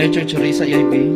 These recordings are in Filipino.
Ay, Churchurisa, IB.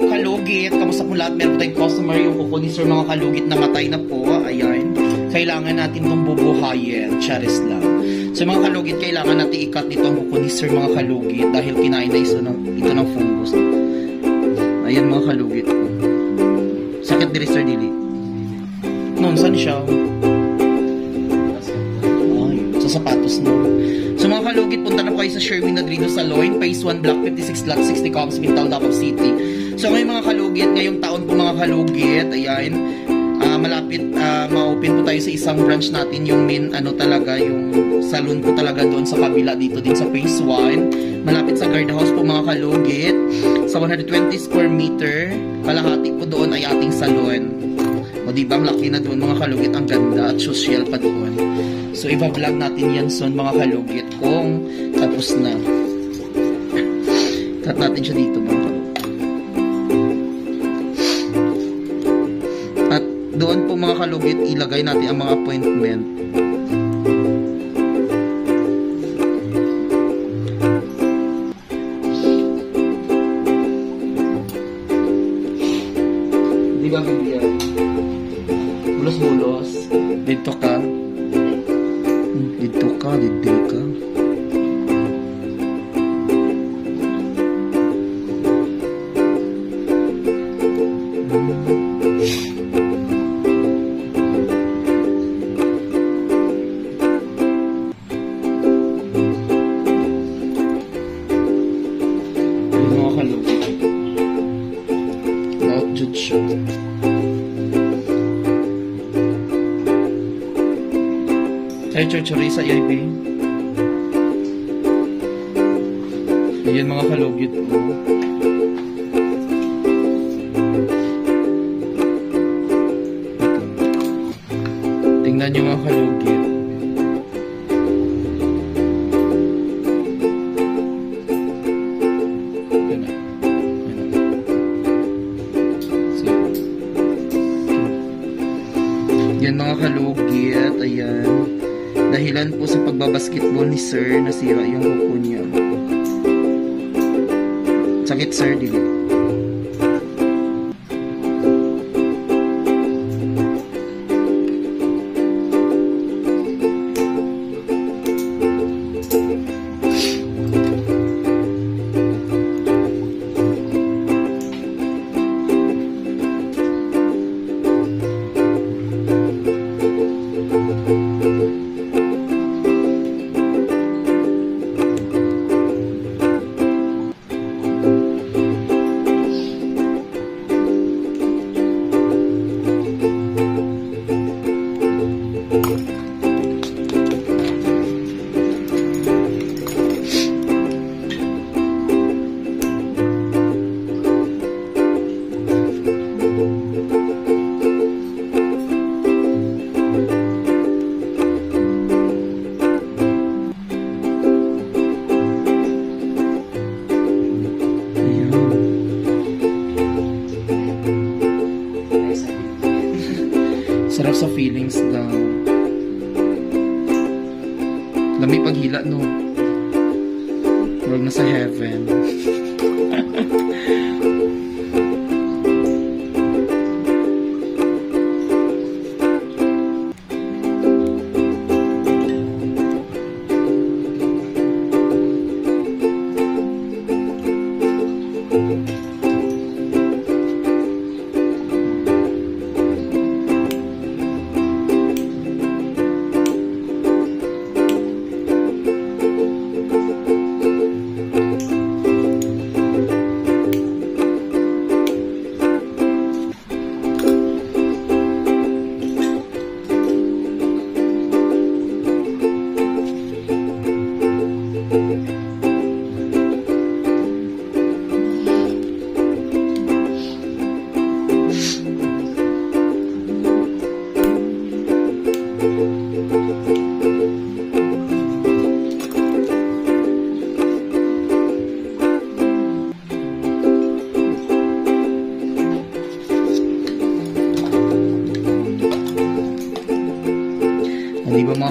Kalugit, kamusta po lahat? Meron po tayong customer, yung kuko ni Sir mga kalugit na matay na po. Ayan. Kailangan natin itong bubuhayin. Charis lang. So mga kalugit, kailangan natin ikat nito ang kuko ni Sir mga kalugit dahil kinain na ito ng, ito ng fungus. Ayan mga kalugit. Sakit diri Sir Dili. Noon, saan siya? Ay, sa sapatos no. So mga kalugit, punta na po kayo sa Sherwin Nadrino Saloy, Phase 1, Block 56, Lot 60, Coms, Mintal, Davao City. So ngayon mga kalugit, ngayong taon po mga kalugit, ayan, ah, malapit, uh, ma-open po tayo sa isang branch natin, yung main, ano talaga, yung saloon po talaga doon sa kabila dito din sa Phase 1. Malapit sa guardhouse po mga kalugit. Sa 120 square meter, kalahati po doon ay ating salon. O di ba, ang laki na doon mga kalugit, ang ganda at social pa doon. So, iba-vlog natin yan soon mga kalugit kung tapos na. Cut natin siya dito mga kalugit. At doon po mga kalugit, ilagay natin ang mga appointment. Di ba bibigyan? Bulos-bulos. Dito ka. Dito ka, dito ka. Kalugit. Out jud siya. Ay, Churchurisa, IB. Ayan mga kalugit. Ito. Tingnan nyo mga kalugit. Dahilan po sa pagbabasketball ni Sir, nasira yung kuko niya. Sakit Sir, dili. Sarap sa feelings daw. Lami paghila, no? Huwag na sa heaven.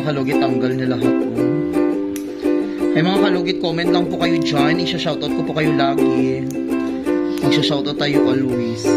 kalugit, tanggal na lahat. Oh. Ay mga kalugit, comment lang po kayo dyan. Isha-shoutout ko po kayo lagi. Magsha-shoutout tayo always.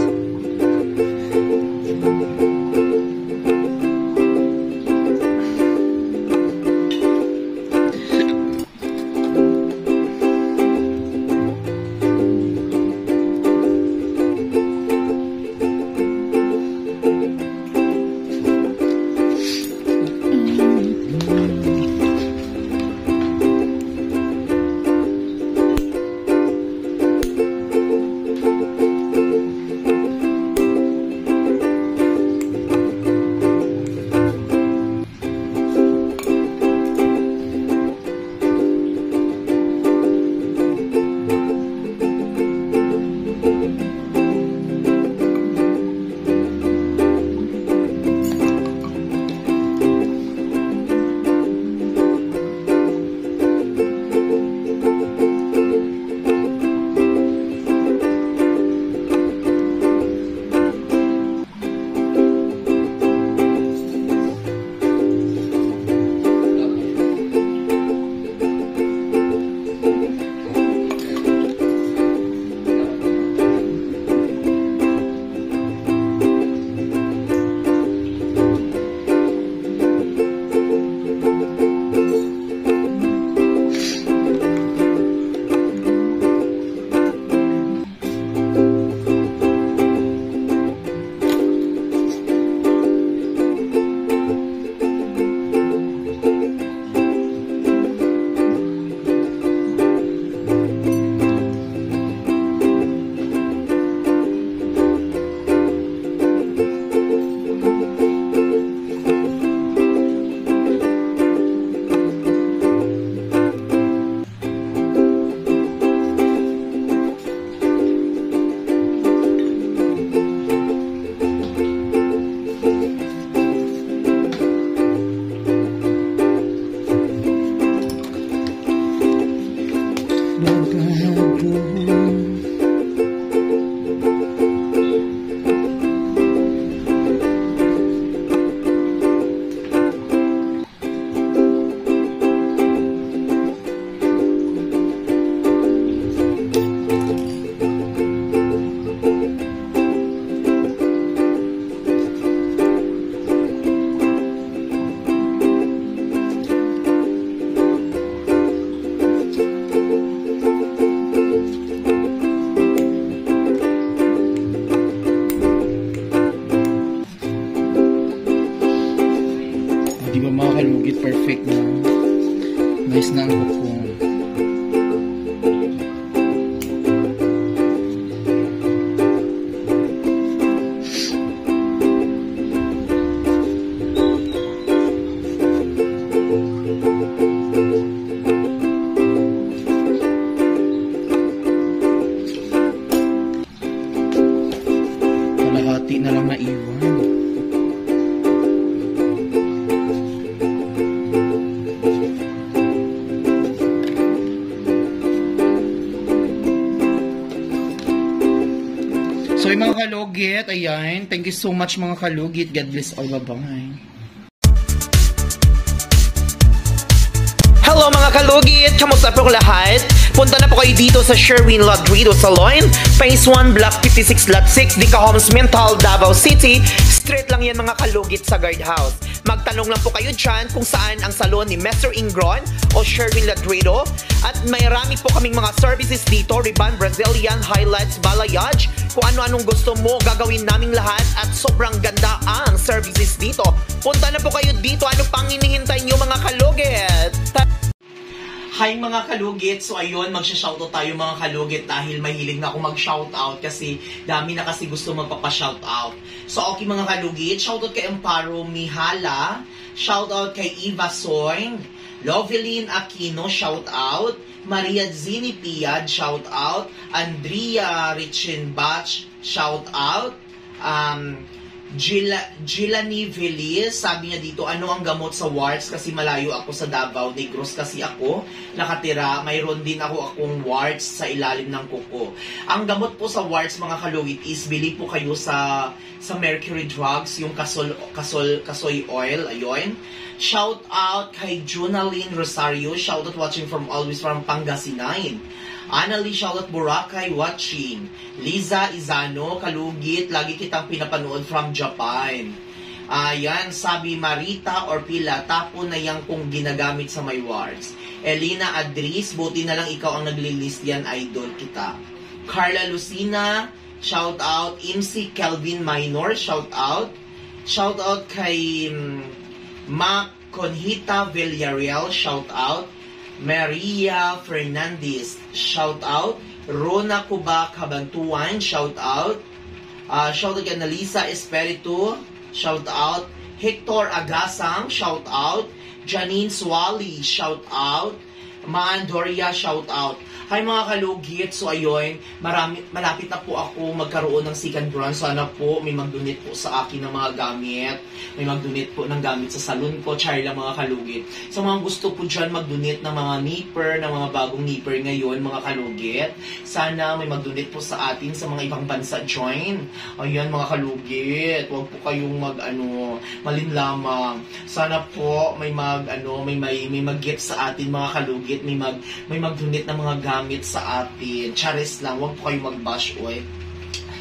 Di Kalahati na lang naiwan. So yung mga kalugit, ayan. Thank you so much mga kalugit. God bless all. Bye-bye. Hello mga kalugit! Kamusta po lahat? Punta na po kayo dito sa Sherwin Ladrido Salon, Phase 1, Block 56, Lot 6, Dica Homes, Mental, Davao City. Straight lang yan mga kalugit sa guardhouse. Magtanong lang po kayo dyan kung saan ang salon ni Mr. Ingron o Sherwin Ladrido. At may rami po kaming mga services dito, Riban, Brazilian, Highlights, Balayage. Kung ano-anong gusto mo, gagawin naming lahat at sobrang ganda ang services dito. Punta na po kayo dito. Ano pang hinihintay nyo mga kalugit? Hi mga kalugit! So ayun, magsha-shoutout tayo mga kalugit dahil mahilig na ako mag-shoutout kasi dami na kasi gusto magpapa-shoutout. So okay mga kalugit, shoutout kay Amparo Mihala, shoutout kay Eva Soing, Lovelyn Aquino, shoutout, Maria Zini Piad, shoutout, Andrea Richenbach, shoutout, um, Gila, Gilani Velis, sabi niya dito, ano ang gamot sa warts? Kasi malayo ako sa Davao, Negros kasi ako nakatira. Mayroon din ako akong warts sa ilalim ng kuko. Ang gamot po sa warts, mga kalugit, is bili po kayo sa sa Mercury Drugs, yung kasol, kasol, kasoy oil, ayun. Shout out kay Junaline Rosario, shout out watching from always from Pangasinan. Annalie Charlotte Boracay watching. Liza Izano, Kalugit, lagi kitang pinapanood from Japan. Ayan, sabi Marita Orpila, tapo na yang kung ginagamit sa my wards. Elena Adris, buti na lang ikaw ang naglilist yan, idol kita. Carla Lucina, shout out. MC Kelvin Minor, shout out. Shout out kay mm, Mac Conhita Villarreal, shout out. Maria Fernandez, shout out. Rona Cuba Cabantuan, shout out. Uh, shout out Analisa Espiritu, shout out. Hector Agasang, shout out. Janine Swali, shout out. Maan Doria, shout out. Hi mga kalugit, so ayun, marami, malapit na po ako magkaroon ng second brand. Sana po may mag-donate po sa akin ng mga gamit. May mag-donate po ng gamit sa salon ko, char lang mga kalugit. Sa mga gusto po dyan mag-donate ng mga nipper, ng mga bagong nipper ngayon, mga kalugit. Sana may mag-donate po sa atin sa mga ibang bansa join. Ayan mga kalugit, huwag po kayong mag ano, malin lamang. Sana po may mag ano, may may, may mag-gift sa atin mga kalugit, may mag may mag-donate ng mga gamit sa atin. Charis lang, huwag po kayong mag-bash, oy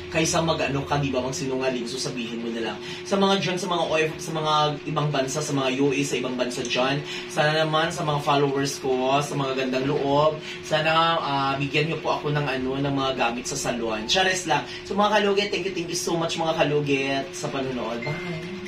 kaysa mag ano ka, di ba, magsinungaling, so sabihin mo na lang. Sa mga dyan, sa mga OF, sa mga ibang bansa, sa mga UAE, sa ibang bansa dyan, sana naman sa mga followers ko, sa mga gandang loob, sana ah, bigyan niyo po ako ng ano, ng mga gamit sa salon. Charis lang. So mga kalugit, thank you, thank you so much mga kalugit sa panonood. Bye!